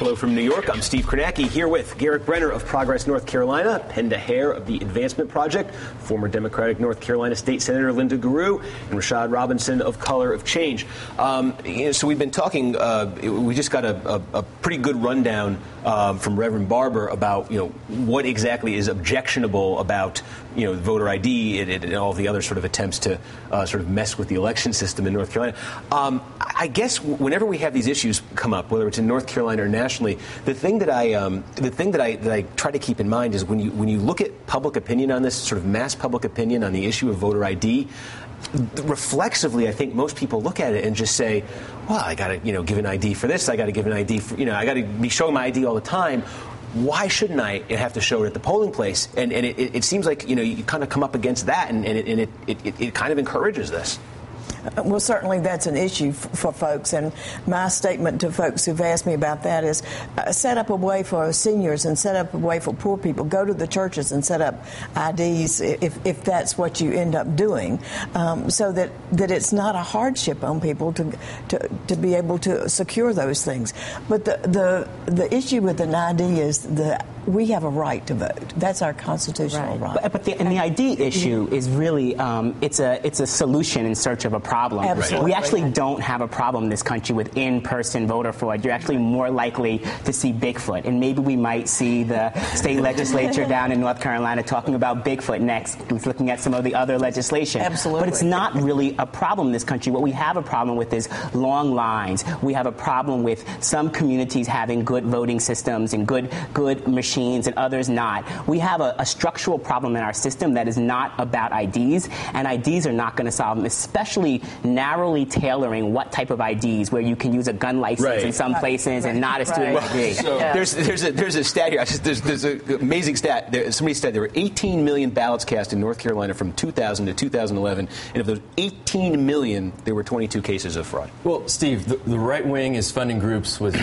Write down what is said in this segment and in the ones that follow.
Hello from New York. I'm Steve Kornacki here with Gerrick Brenner of Progress North Carolina, Penda Hair of the Advancement Project, former Democratic North Carolina State Senator Linda Garrou, and Rashad Robinson of Color of Change. Um, you know, so we've been talking. Uh, we just got a, a, a pretty good rundown um, from Reverend Barber about you know what exactly is objectionable about you know voter ID and, and all the other sort of attempts to uh, sort of mess with the election system in North Carolina. Um, I guess whenever we have these issues come up, whether it's in North Carolina or nationally, the thing that I um, the thing that I that I try to keep in mind is when you when you look at public opinion on this sort of mass public opinion on the issue of voter ID reflexively, I think most people look at it and just say, "Well, I got to, you know, give an ID for this. I got to give an ID for, you know, I got to be showing my ID all the time." Why shouldn't I have to show it at the polling place? And, and it, it seems like you know you kind of come up against that, and, and, it, and it, it, it kind of encourages this. Well, certainly that's an issue for folks. And my statement to folks who've asked me about that is uh, set up a way for seniors and set up a way for poor people. Go to the churches and set up IDs if, if that's what you end up doing, um, so that, that it's not a hardship on people to, to, to be able to secure those things. But the, the, the issue with an ID is the we have a right to vote. That's our constitutional right. right. But, but the, and the ID issue is really um, it's a it's a solution in search of a problem. Absolutely. We actually don't have a problem in this country with in-person voter fraud. You're actually more likely to see Bigfoot, and maybe we might see the state legislature down in North Carolina talking about Bigfoot next, looking at some of the other legislation. Absolutely. But it's not really a problem in this country. What we have a problem with is long lines. We have a problem with some communities having good voting systems and good good machines machines and others not. We have a, a structural problem in our system that is not about IDs, and IDs are not going to solve them, especially narrowly tailoring what type of IDs, where you can use a gun license right. in some places right. and not a student right. ID. So yeah. there's, there's, a, there's a stat here. Just, there's, there's an amazing stat. There, somebody said there were 18 million ballots cast in North Carolina from 2000 to 2011, and of those 18 million, there were 22 cases of fraud. Well, Steve, the, the right wing is funding groups with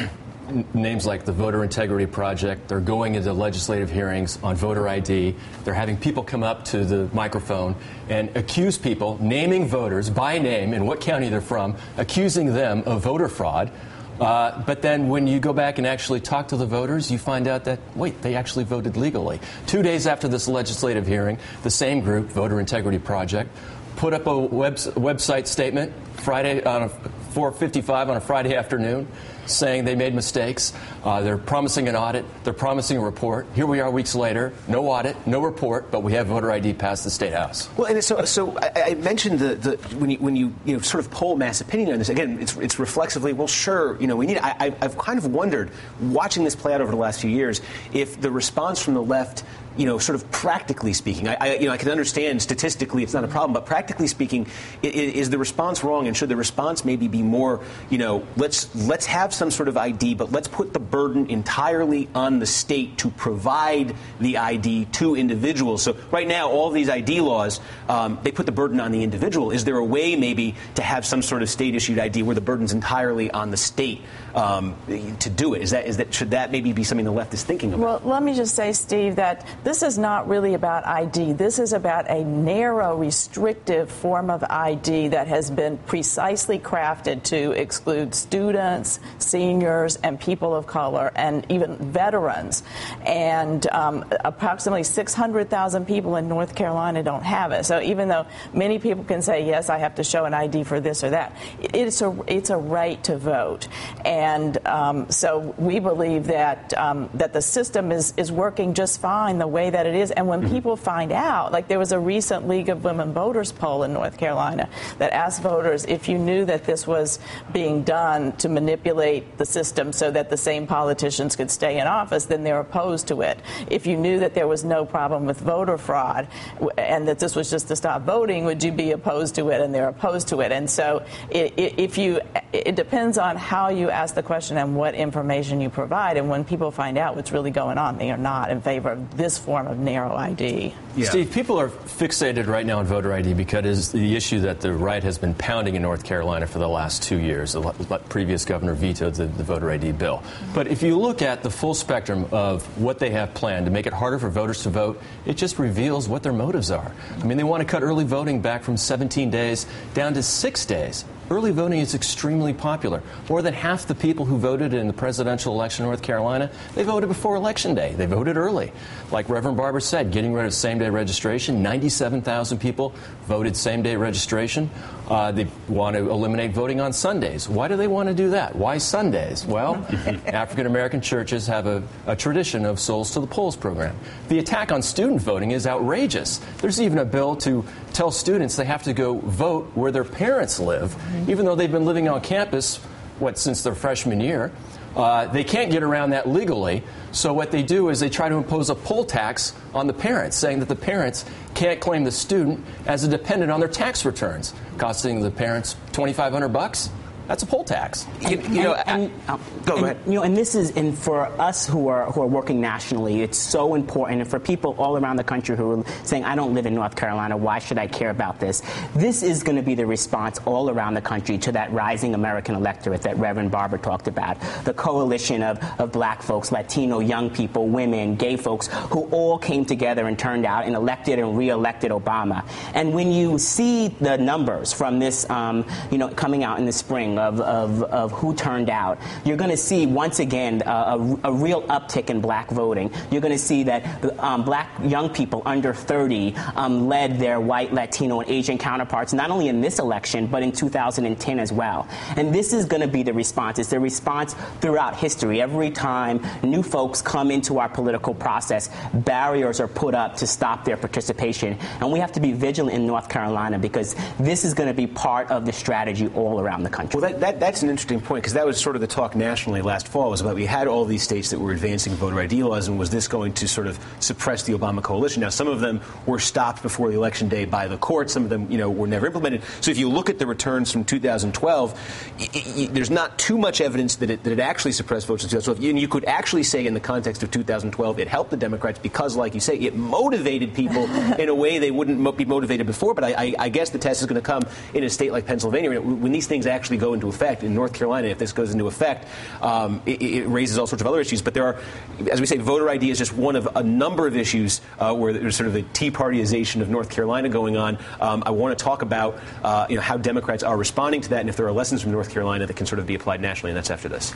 names like the Voter Integrity Project. They're going into legislative hearings on voter ID. They're having people come up to the microphone and accuse people, naming voters by name and what county they're from, accusing them of voter fraud. Uh, but then when you go back and actually talk to the voters, you find out that, wait, they actually voted legally. Two days after this legislative hearing, the same group, Voter Integrity Project, put up a web- website statement Friday on a 4:55 on a Friday afternoon saying they made mistakes. Uh, they're promising an audit. They're promising a report. Here we are weeks later, no audit, no report, but we have voter ID past the state house. Well, and so, so I, I mentioned the, the, when you when you you know sort of poll mass opinion on this again, it's it's reflexively. Well, sure, you know we need. I, I've kind of wondered watching this play out over the last few years if the response from the left you know, sort of practically speaking, I, I, you know, I can understand statistically it's not a problem, but practically speaking, is, is, the response wrong? And should the response maybe be more, you know, let's let's have some sort of ID, but let's put the burden entirely on the state to provide the ID to individuals. So right now, all these ID laws, um, they put the burden on the individual. Is there a way maybe to have some sort of state issued ID where the burden's entirely on the state um, to do it? Is that is that should that maybe be something the left is thinking about? Well, let me just say, Steve, that this is not really about ID. This is about a narrow, restrictive form of ID that has been precisely crafted to exclude students, seniors, and people of color, and even veterans. And um, approximately 600,000 people in North Carolina don't have it. So even though many people can say, yes, I have to show an ID for this or that, it's a, it's a right to vote. And um, so we believe that, um, that the system is, is working just fine the way that it is. And when mm-hmm. people find out, like there was a recent League of Women Voters poll in North Carolina that asked voters if you knew that this was being done to manipulate the system so that the same politicians could stay in office, then they're opposed to it. If you knew that there was no problem with voter fraud and that this was just to stop voting, would you be opposed to it? And they're opposed to it. And so it, it, if you, it depends on how you ask the question and what information you provide. And when people find out what's really going on, they are not in favor of this form of narrow ID. Yeah. Steve, people are fixated right now on voter ID because it is the issue that the right has been pounding in North Carolina for the last two years. The previous governor vetoed the, the voter ID bill. But if you look at the full spectrum of what they have planned to make it harder for voters to vote, it just reveals what their motives are. I mean, they want to cut early voting back from 17 days down to six days. Early voting is extremely popular. More than half the people who voted in the presidential election in North Carolina, they voted before Election Day. They voted early. Like Reverend Barber said, getting rid of same day registration, 97,000 people voted same day registration. Uh, they want to eliminate voting on Sundays. Why do they want to do that? Why Sundays? Well, African American churches have a, a, tradition of Souls to the Polls program. The attack on student voting is outrageous. There's even a bill to tell students they have to go vote where their parents live, even though they've been living on campus, what, since their freshman year. Uh, they can't get around that legally. So what they do is they try to impose a poll tax on the parents, saying that the parents can't claim the student as a dependent on their tax returns, costing the parents 2,500 bucks that's a poll tax. You, you know, and, and, go and, ahead. You know, and this is, and for us who are who are working nationally, it's so important. And for people all around the country who are saying, "I don't live in North Carolina. Why should I care about this?" This is going to be the response all around the country to that rising American electorate that Reverend Barber talked about. The coalition of, of black folks, Latino young people, women, gay folks, who all came together and turned out and elected and reelected Obama. And when you see the numbers from this, um, you know, coming out in the spring of, of, of who turned out, you're going to see once again a, a, real uptick in black voting. You're going to see that um, black young people under 30 um, led their white, Latino, and Asian counterparts, not only in this election, but in 2010 as well. And this is going to be the response. It's the response throughout history. Every time new folks come into our political process, barriers are put up to stop their participation. And we have to be vigilant in North Carolina because this is going to be part of the strategy all around the country. Well, that, that, that's an interesting point because that was sort of the talk nationally last fall was about we had all these states that were advancing voter ID laws and was this going to sort of suppress the Obama coalition? Now, some of them were stopped before the election day by the court. Some of them, you know, were never implemented. So if you look at the returns from 2012, it, it, there's not too much evidence that it, that it actually suppressed votes in 2012. And you could actually say in the context of 2012, it helped the Democrats because, like you say, it motivated people in a way they wouldn't mo- be motivated before. But I, I, I guess the test is going to come in a state like Pennsylvania when these things actually go into effect in North Carolina, if this goes into effect, um, it, it, raises all sorts of other issues. But there are, as we say, voter ID is just one of a number of issues uh, where there's sort of a Tea Partyization of North Carolina going on. Um, I want to talk about uh, you know, how Democrats are responding to that and if there are lessons from North Carolina that can sort of be applied nationally, and that's after this.